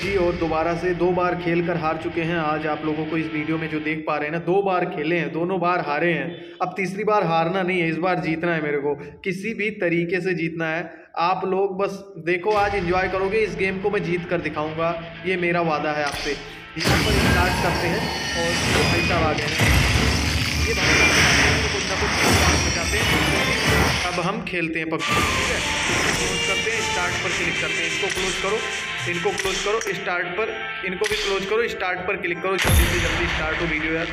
जी और दोबारा से दो बार खेल कर हार चुके हैं। आज आप लोगों को इस वीडियो में जो देख पा रहे हैं ना, दो बार खेले हैं, दोनों बार हारे हैं। अब तीसरी बार हारना नहीं है, इस बार जीतना है मेरे को। किसी भी तरीके से जीतना है। आप लोग बस देखो, आज एंजॉय करोगे, इस गेम को मैं जीत कर दिखाऊँगा। ये मेरा वादा है आपसे यहाँ पर स्टार्ट करते हैं और भाई साहब आ गए हैं। ये कुछ ना कुछ हैं। अब हम खेलते हैं पबजी, ठीक है? क्लोज करते हैं स्टार्ट पर क्लिक करते हैं। इसको क्लोज करो। इनको क्लोज करो स्टार्ट पर, इनको भी क्लोज करो स्टार्ट पर क्लिक करो, जल्दी से जल्दी स्टार्ट हो वीडियो यार।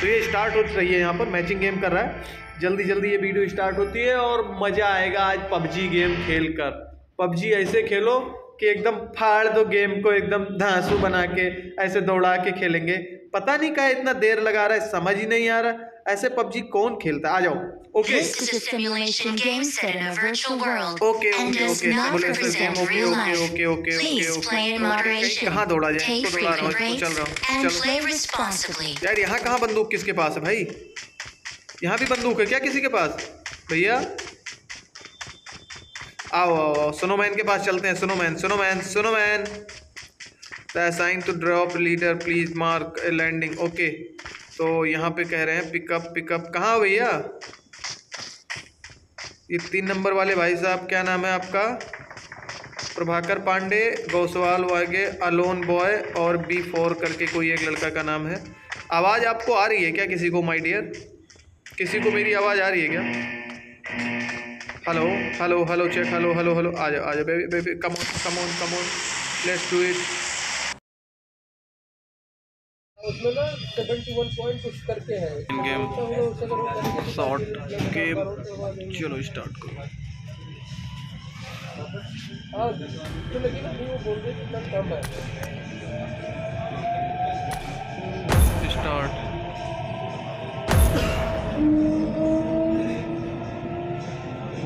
तो ये स्टार्ट हो रही है यहाँ पर मैचिंग गेम कर रहा है। जल्दी जल्दी ये वीडियो स्टार्ट होती है और मज़ा आएगा आज पबजी गेम खेल कर। पबजी ऐसे खेलो कि एकदम फाड़ दो गेम को, एकदम धांसू बना के, ऐसे दौड़ा के खेलेंगे। पता नहीं क्या इतना देर लगा रहा है, समझ ही नहीं आ रहा। ऐसे पबजी कौन खेलता आ जाओ। Okay okay okay okay okay कहाँ दौड़ा जाए दौड़ा रहा हूँ चल रहा हूँ चल. यार यहाँ कहाँ बंदूक किसके पास है भाई? यहाँ भी बंदूक है क्या किसी के पास? भैया? आओ आओ आओ सुनो मैन के पास चलते हैं। सुनो मैन सुनो मैन सुनो man sign to drop leader please mark landing okay तो यहाँ पे कह रहे हैं पिकअप पिकअप कहाँ भैया? ये तीन नंबर वाले भाई साहब, क्या नाम है आपका? प्रभाकर पांडे, गौसवाल वागे, अलोन बॉय और बी फोर करके कोई एक लड़का का नाम है। आवाज़ आपको आ रही है क्या किसी को माय डियर किसी को मेरी आवाज़ आ रही है क्या? Hello hello hello check hello hello hello आ जाओ आ जाओ baby baby come on come on come on let's do it उसमें ना सेवेंटी वन पॉइंट कुछ करके है। Game short game. चलो स्टार्ट करो। हाँ तो लेकिन वो बोल रहे कि इतना कम है। स्टार्ट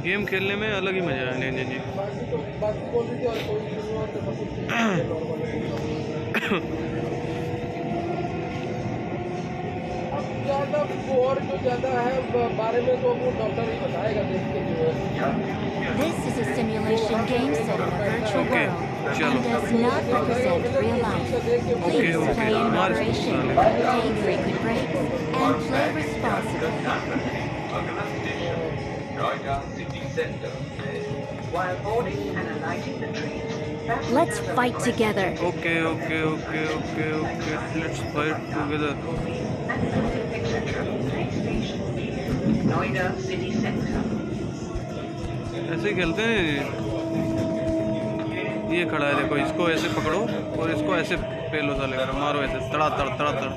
गेम खेलने में अलग ही मज़ा है नहीं जी बाकी तो बाकी ज़्यादा और जो ज़्यादा है ब- बारे में तो वो डॉक्टर ही बताएगा देख के जो है This is a simulation game set in a virtual Okay, world चलो। and does not represent real life. Okay, Please okay. play in Mar- moderation, take frequent breaks, and play responsibly. Noida city center. While boarding and alighting the train, Let's fight together. Okay okay okay okay okay let's fight together Noida city center. ऐसे खेलते हैं? ये खड़ा है देखो, इसको ऐसे पकड़ो और इसको ऐसे पेलो साले का मारो ऐसे तड़ा तड़ तड़ा तड़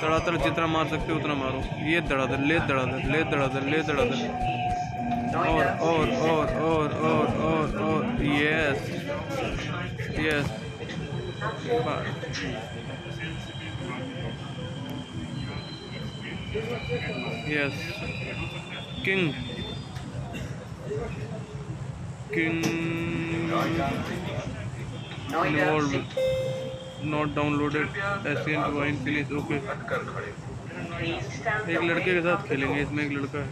तड़ा तड़ जितना मार सकते हो उतना मारो। ये दड़ा दर ले दड़ा दर ले दड़ा दर ले दड़ा दर और और और और और और और yes yes yes king king not downloaded. Asian wine okay Please stand एक लड़के के साथ खेलेंगे, इसमें एक लड़का है।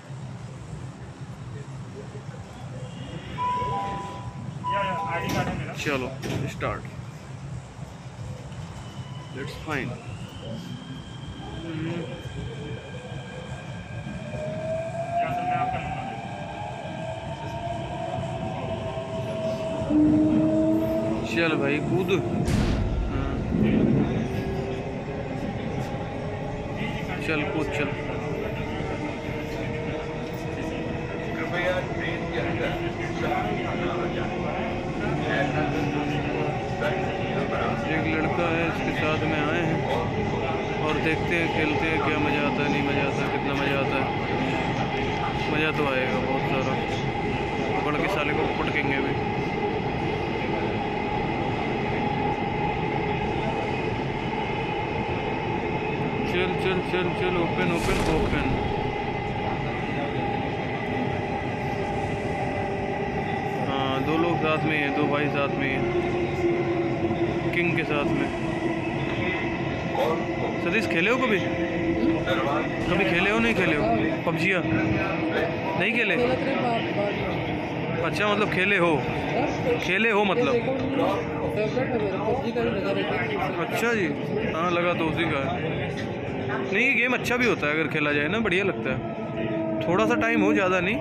चलो स्टार्ट लेट्स फाइन चल भाई कूद। हाँ। चल कूद चल। अंदर एक लड़का है इसके साथ में आए हैं। और देखते हैं खेलते हैं क्या मज़ा आता है नहीं मज़ा आता है कितना मज़ा आता है। मज़ा तो आएगा बहुत सारा। पकड़ के साले को पटकेंगे भी। चल चल चल ओपन ओपन ओपन हाँ दो लोग साथ में हैं दो भाई साथ में हैं। किंग के साथ में। सतीश खेले हो कभी? कभी खेले हो नहीं खेले हो? पबजिया? नहीं खेले? बाप। अच्छा मतलब खेले हो? खेले हो मतलब? अच्छा जी। हाँ लगा तो उसी का है। नहीं, ये गेम अच्छा भी होता है, अगर खेला जाए ना, बढ़िया लगता है। थोड़ा सा टाइम हो, ज़्यादा नहीं।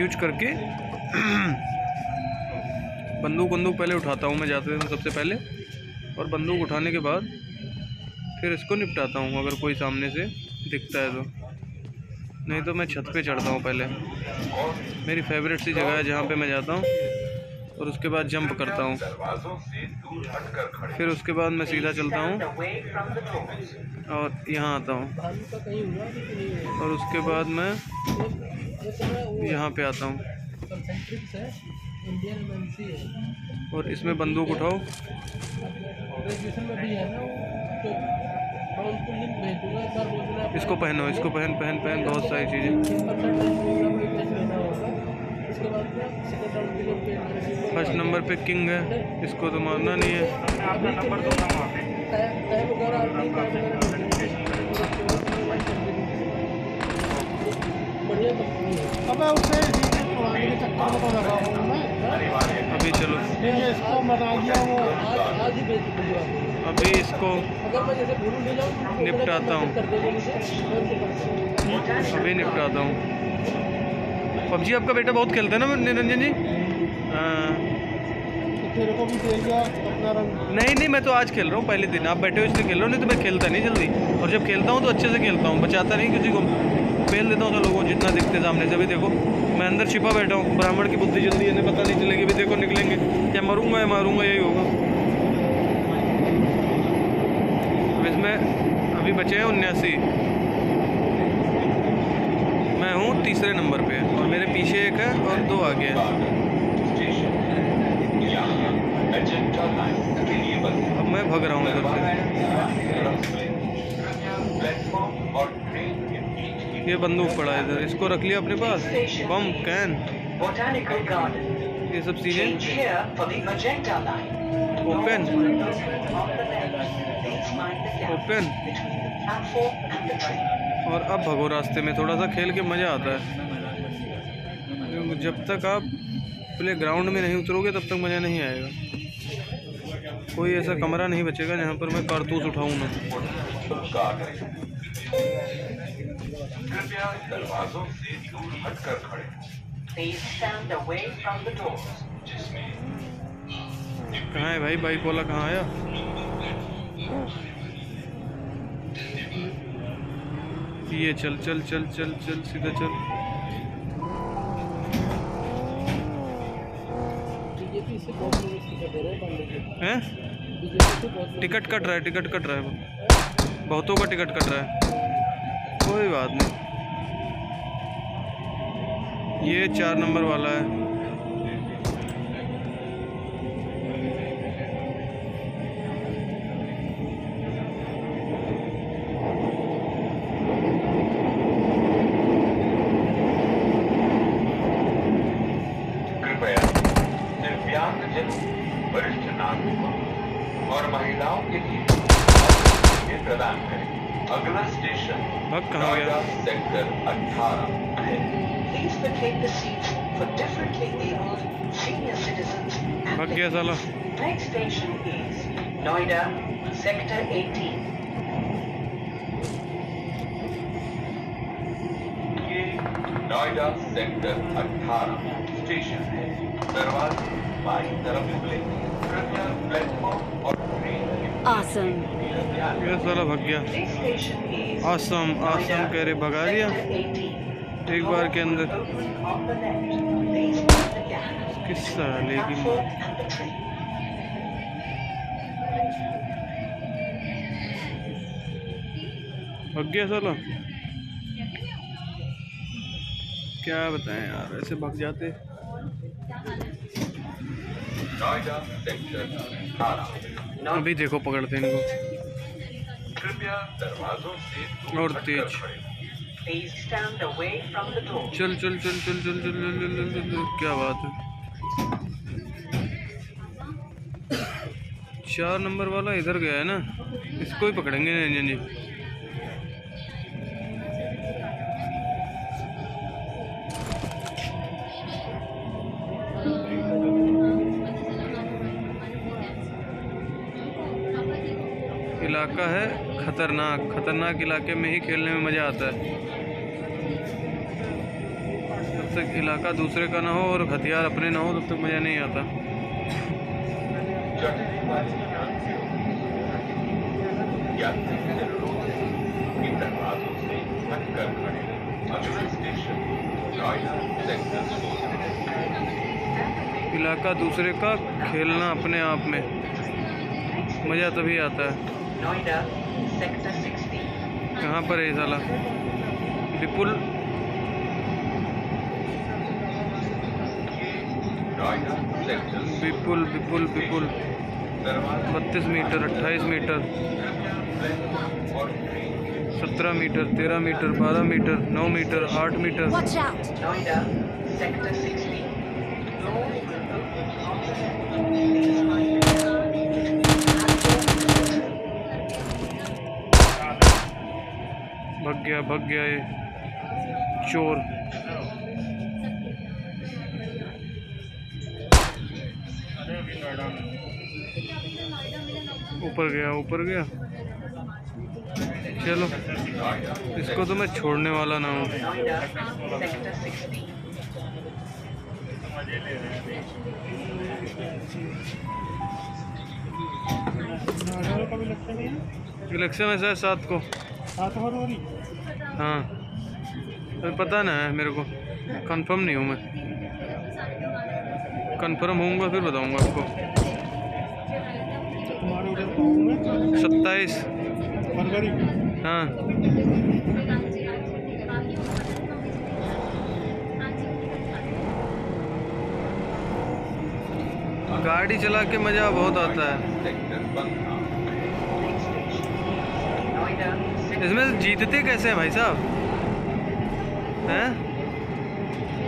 यूज़ करके। बंदूक बंदूक पहले उठाता हूँ मैं जाते हैं सबसे पहले, और बंदूक उठाने के बाद फिर इसको निपटाता हूँ, अगर कोई सामने से दिखता है तो। नहीं तो मैं छत पे चढ़ता हूँ पहले। मेरी फेवरेट सी जगह है जहाँ पे मैं जाता हूँ। और उसके बाद जंप करता हूँ। फिर उसके बाद मैं सीधा चलता हूँ और यहाँ आता हूँ। और उसके बाद मैं यहाँ पे आता हूँ। और इसमें बंदूक उठाओ। इसको पहनो, इसको पहन पहन पहन, बहुत सारी चीज़ें। फ़र्स्ट नंबर पे किंग है इसको तो मारना नहीं है। नंबर अभी चलो। इसको अभी इसको निपटाता हूँ। अभी निपटाता हूँ। पबजी आपका बेटा बहुत खेलता है ना निरंजन जी? तो तेरे को भी दे दिया अपना रंग नहीं नहीं मैं तो आज खेल रहा हूँ पहले दिन। आप बैठे हो इसलिए खेल रहा हूँ नहीं तो मैं खेलता नहीं जल्दी। और जब खेलता हूँ तो अच्छे से खेलता हूँ बचाता नहीं किसी को। फेल देता हूँ तो लोगों जितना दिखते सामने से भी देखो। मैं अंदर छिपा बैठा हूँ ब्राह्मण की बुद्धि जल्दी इन्हें पता नहीं चलेगी अभी देखो निकलेंगे। क्या मरूँगा या मारूँगा यही होगा। अब इसमें अभी बचे हैं उन्यासी। मैं हूँ तीसरे नंबर पे। और मेरे पीछे एक है और दो आगे गए अब मैं भग रहा हूँ इधर से। ये बंदूक पड़ा इधर। इसको रख लिया अपने पास? बम, कैन। ये सब चीज़ें ओपन ओपन और अब भगो रास्ते में। थोड़ा सा खेल के मज़ा आता है। जब तक आप प्ले ग्राउंड में नहीं उतरोगे तब तक मज़ा नहीं आएगा। कोई ऐसा कमरा नहीं बचेगा जहाँ पर मैं कारतूस उठाऊँ the कहाँ है भाई? बाइक वाला कहाँ आया? ये चल चल चल चल चल सीधा चल। हैं? टिकट कट रहा है, टिकट कट रहा है बहुतों का टिकट कट रहा है। कोई बात नहीं। ये चार नंबर वाला है। Differently abled senior citizens. and भग गया साला Next station is Noida, Sector 18. ये नोएडा सेक्टर 18 स्टेशन है दरवाजे बाई तरफ़ खुले कृपया प्लेटफॉर्म और ट्रेन Awesome. ये साला भग गया आसम आसम कह रहे भगा दिया Sector 18. एक बार के अंदर किस साले की. भग गया साला क्या बताएँ यार ऐसे भग जाते नोएडा सेक्टर 18 अभी देखो पकड़ते इनको और तेज। हों। चल चल चल चल चल चल चल चल चल क्या बात है चार नंबर वाला इधर गया है ना? इसको ही पकड़ेंगे रंजन जी। इलाका है खतरनाक खतरनाक इलाके में ही खेलने में मज़ा आता है। तक इलाका दूसरे का ना हो और हथियार अपने ना हो तब तक मज़ा नहीं आता। इलाका दूसरे का खेलना अपने आप में। मज़ा तभी आता है। Noida, Sector 60. कहाँ पर है साला? विपुल नोएडा सेक्टर विपुल विपुल विपुल बत्तीस मीटर अट्ठाईस मीटर सत्रह मीटर तेरह मीटर बारह मीटर नौ मीटर आठ metre Watch out! Noida, Sector 60. भग गया भग गया ये चोर ऊपर गया ऊपर गया। चलो इसको तो मैं छोड़ने वाला ना हूँ। Noida, Sector 60. नारियल का भी लगता नहीं है इलेक्शन है सात को। हाँ। तो पता ना है मेरे को। कंफर्म नहीं हूँ मैं। कंफर्म होऊँगा फिर बताऊँगा आपको। सत्ताईस। हाँ। गाड़ी चला के मज़ा बहुत आता है। इसमें जीतते कैसे हैं भाई साहब? हैं?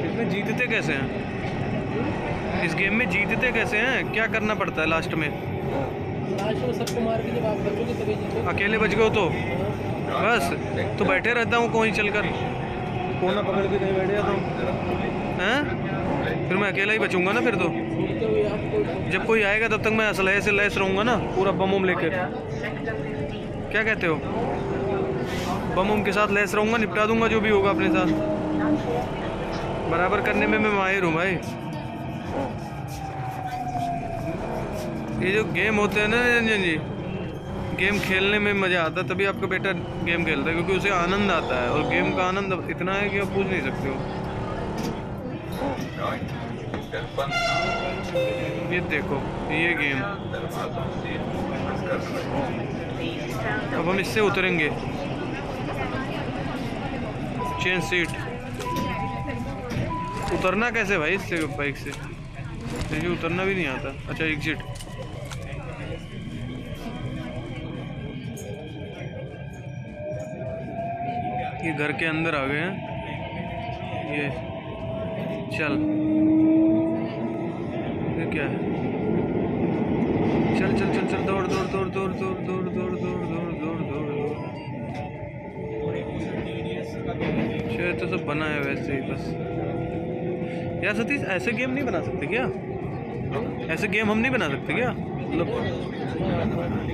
इसमें जीतते कैसे हैं? इस गेम में जीतते कैसे हैं? क्या करना पड़ता है लास्ट में? अकेले बच गए तो? बस तो बैठे रहता हूँ कोई चलकर। कोना पकड़ के नहीं बैठ जाता हूँ। हैं? फिर मैं अकेला ही बचूँगा ना फिर तो? जब कोई आएगा तब तक मैं असलहे से लैस रहूँगा ना पूरा बम उम लेके। Noida, Sector 50. क्या कहते हो? बम उम के साथ लैस रहूँगा निपटा दूँगा जो भी होगा अपने साथ। बराबर करने में मैं माहिर हूँ भाई। ये जो गेम होते हैं ना रंजन जी गेम खेलने में मज़ा आता है, तभी आपका बेटा गेम खेलता है, क्योंकि उसे आनंद आता है, और गेम का आनंद इतना है कि आप पूछ नहीं सकते हो। ये देखो, ये गेम अब हम इससे उतरेंगे। चेन सीट उतरना कैसे भाई इससे बाइक से? उतरना भी नहीं आता। अच्छा एग्जिट ये घर के अंदर आ गए हैं ये चल ये क्या है चल चल चल चल दौड़ दौड़ दौड़ दौड़ दौड़ दौड़ दौड़ दौड़ दौड़ दौड़ दौड़ दौड़ तो सब बना है वैसे ही बस यार सतीश ऐसे गेम नहीं बना सकते क्या ऐसे गेम हम नहीं बना सकते क्या मतलब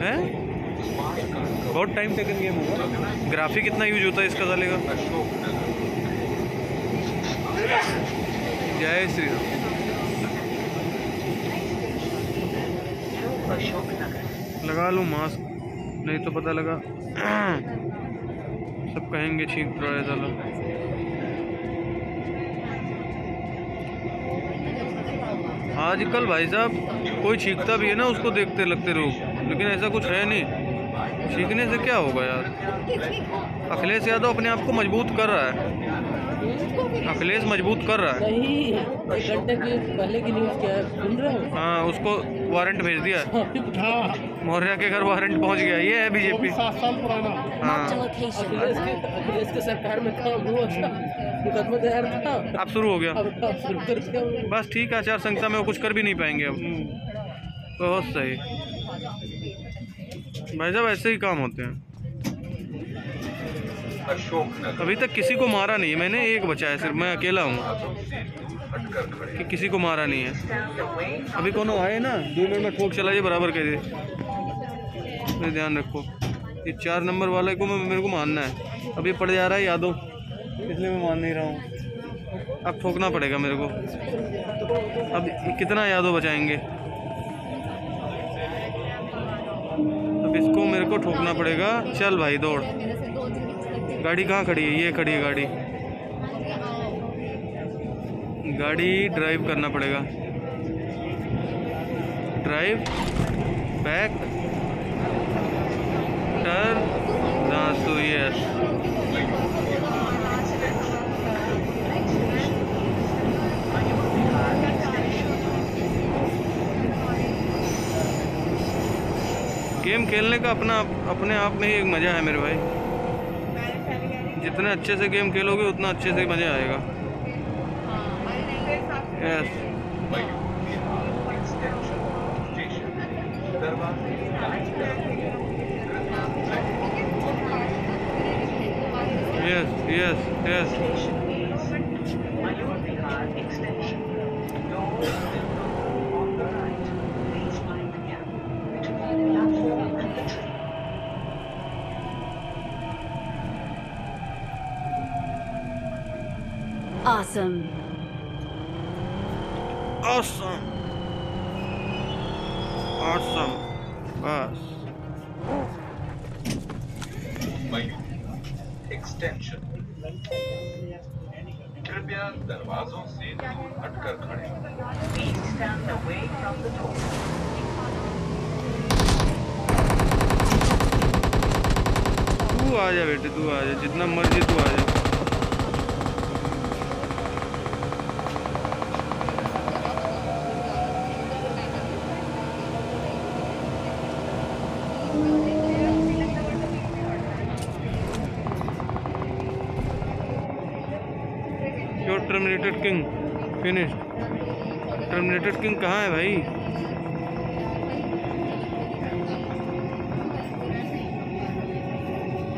हैं बहुत टाइम टेकन गेम होगा ग्राफिक कितना यूज़ होता है इसका साले का। जय श्री राम। लगा लूँ मास्क नहीं तो पता लगा। सब कहेंगे छींक रहा है साला। आजकल भाई साहब, कोई छींकता भी है ना, उसको देखते लगते लोग लेकिन ऐसा कुछ है नहीं। सीखने से क्या होगा यार? अखिलेश यादव अपने आप को मज़बूत कर रहा है। अखिलेश मज़बूत कर रहा है। हाँ। उसको वारंट भेज दिया हाँ। मौर्या के घर वारंट पहुँच गया। ये है बीजेपी सात साल पुराना। हाँ। अब शुरू हो गया। बस ठीक है आचार संहिता में वो कुछ कर भी नहीं पाएँगे अब। हम्म। बहुत सही। भाई साहब ऐसे ही काम होते हैं। अशोक अभी तक किसी को मारा नहीं है। मैंने एक बचा है सिर्फ़ मैं अकेला हूँ। कि किसी को मारा नहीं है। अभी कोनो आए ना दो मिनट में ठोक चला जाए बराबर कह दे ध्यान रखो। ये चार नंबर वाले को मैं- मेरे को मानना है। अभी पड़ जा रहा है यादों। इसलिए मैं मान नहीं रहा हूँ। अब ठोकना पड़ेगा मेरे को। अब कितना यादव बचाएँगे? इसको मेरे को ठोकना पड़ेगा। चल भाई, दौड़। गाड़ी कहाँ खड़ी है? ये खड़ी है गाड़ी। गाड़ी ड्राइव करना पड़ेगा। Drive back turn yes game खेलने का अपना, अपने आप में ही एक मज़ा है मेरे भाई। जितने अच्छे से गेम खेलोगे, उतना अच्छे से मज़ा आएगा। Yes yes yes yes Awesome. awesome awesome बस एक्सटेंशन कृपया दरवाजों से दूर हटकर खड़े हों। Please stand away from the door. तू आ जा बेटे तू आ जा जितना मर्ज़ी तू आ जा your terminated king finish terminated king कहाँ है भाई?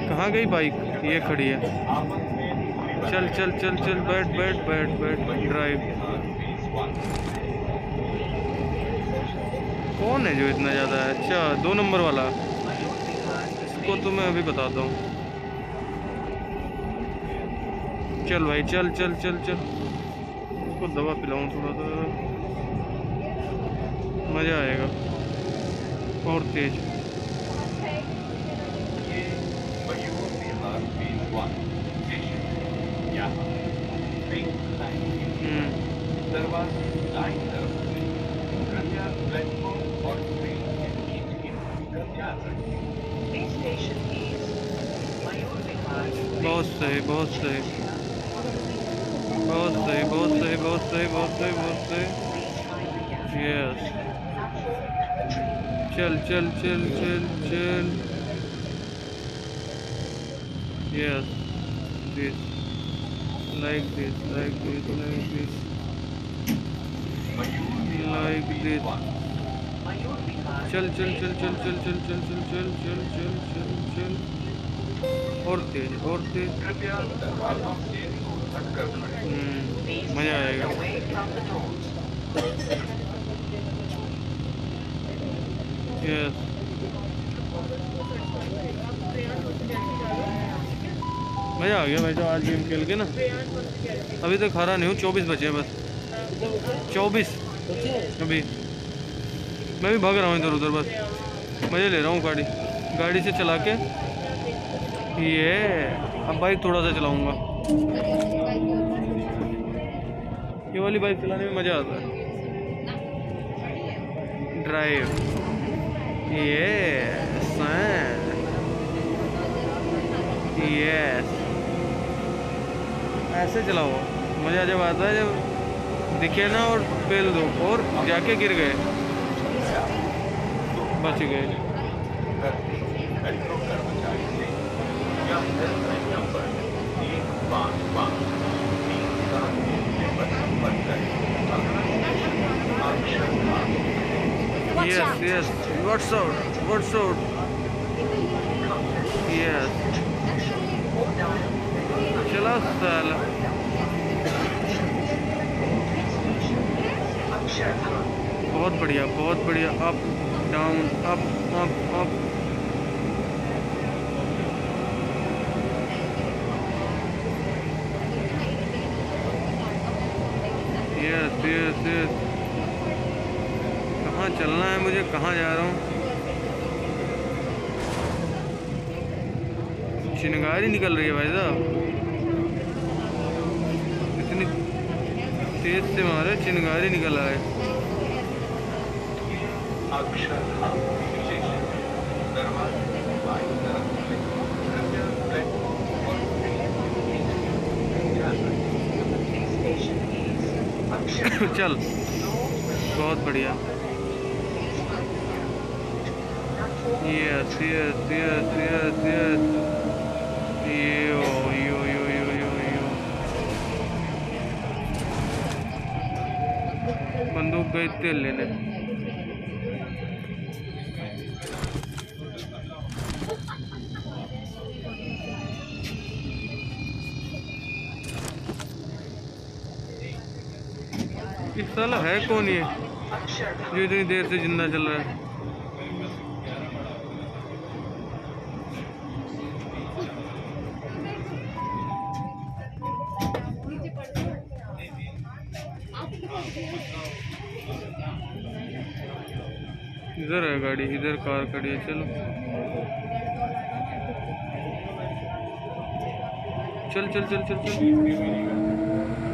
कहाँ गई बाइक ये खड़ी है। चल चल चल चल, बैठ बैठ बैठ बैठ ड्राइव कौन है जो इतना ज़्यादा है? अच्छा दो नंबर वाला। इसको तो मैं अभी बताता हूँ। चल भाई, चल चल चल चल। इसको दवा पिलाऊँ थोड़ा सा। मज़ा आएगा। और तेज। हम्म। बहुत सही बहुत सही। The platform and the train. चल चल चल चल चल yes this like this like this like this like this चल चल चल चल चल चल चल चल चल चल चल चल चल और तेज और तेज मज़ा आएगा. यस मज़ा आ गया भाई तो आज गेम खेल के ना अभी तक हारा नहीं हूँ चौबीस बचे बस चौबीस अभी मैं भी भाग रहा हूँ इधर उधर बस मज़े ले रहा हूँ गाड़ी गाड़ी से चला के ये अब बाइक थोड़ा सा चलाऊँगा ये वाली बाइक चलाने में मज़ा आता है। ड्राइव यस ऐसे चलाओ। मज़ा जब आता है, जब दिखे ना और पेल दो, और जाके गिर गए। बच गए। Yes, out. yes. What's out? What's out? Yes. Chalo sala. बहुत बढ़िया बहुत बढ़िया up down up up up कहाँ जा रहा हूँ? चिनगारी निकल रही है भाई साहब। इतनी तेज से मारे चिनगारी निकल रहा है बहुत स्टेशन दरवाजे की बाईं तरफ़ से कृपया प्लेटफॉर्म और ध्यान रखें Station is Akshar. चल बहुत बढ़िया yes yes yes yes yo yo yo yo yo yo बंदूक लेने इस साला है कौन ये? जो इतनी देर से ज़िंदा चल रहा है। इधर है गाड़ी इधर कार खड़ी है चलो। चल चल चल चल चल। Face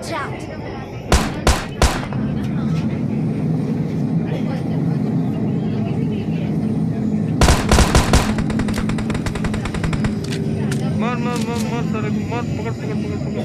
Watch out! मार मार मार मार सारे को मार पकड़ पकड़ पकड़ पकड़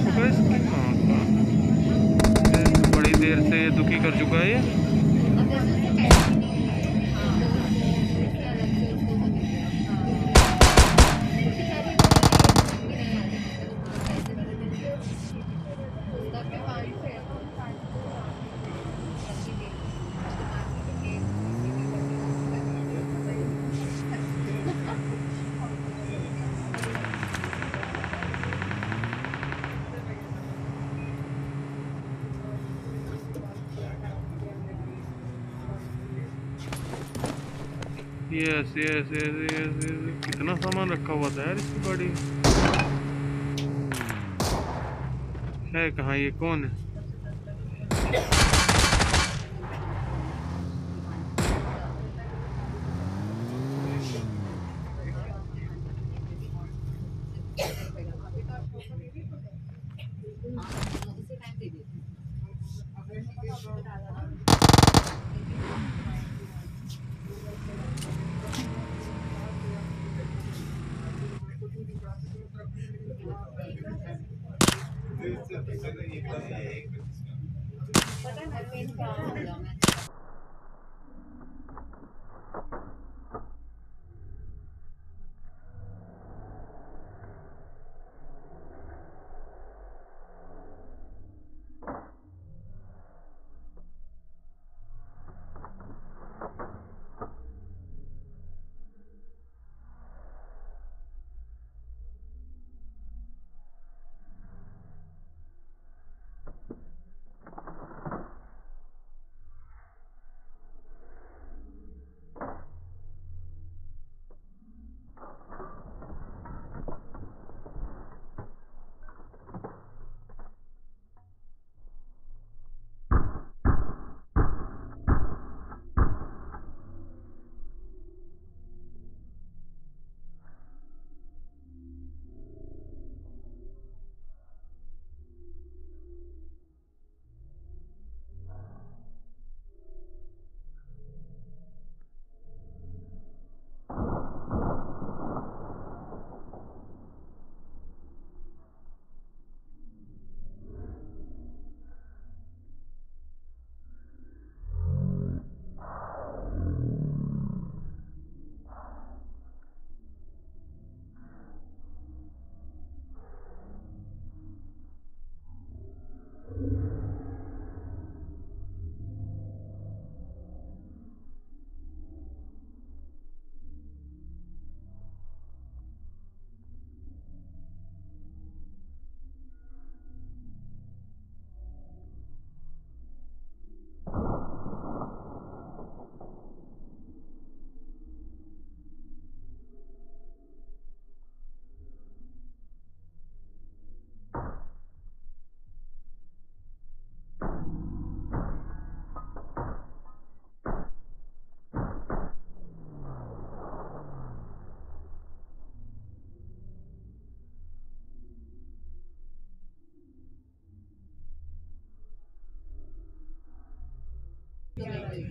यस यस यस यस कितना सामान रखा हुआ था यार इसकी गाड़ी? है कहाँ ये? कौन है? पता नहीं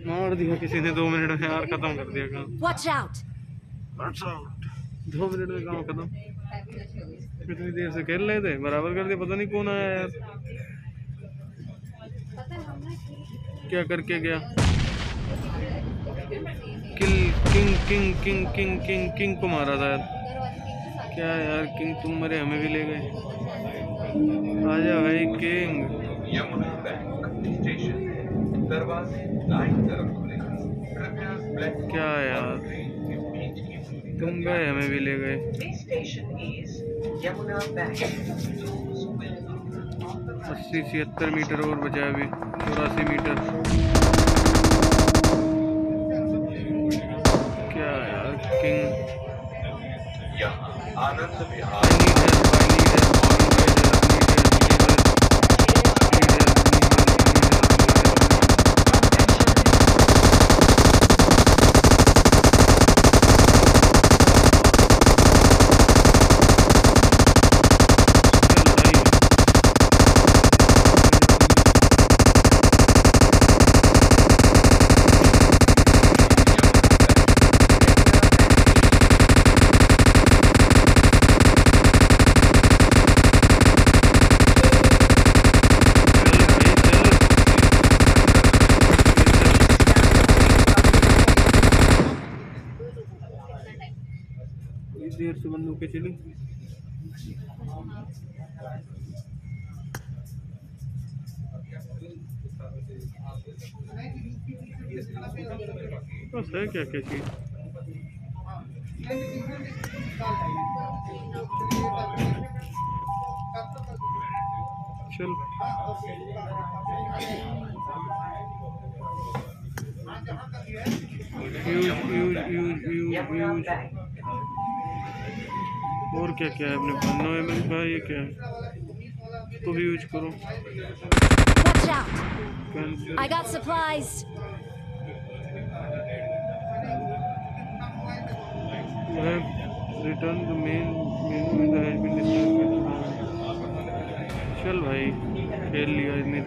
मार दिया किसी ने दो मिनट में यार खत्म कर दिया काम। Watch out! दो मिनट में काम खत्म। कितनी देर से खेल रहे थे? बराबर कर दिया पता नहीं कौन आया यार। क्या करके गया? Kill king king king king king king को मारा था यार। क्या यार किंग तुम मरे हमें भी ले गए। आजा भाई किंग। यमुना बैंक स्टेशन दरवाजे क्या यार? तुम गए हमें भी ले गए. अस्सी छिहत्तर मीटर और बचा अभी चौरासी मीटर। क्या यार किंग। आनंद I विहार देर से बंदूकें चली बस है क्या क्या चीज़? चल। Use use use use use. और क्या क्या है अपने पास? नौ एम का ये क्या है? तो भी यूज़ करो। I got supplies. Return the main menu in the has been distributed चल भाई खेल लिया इतनी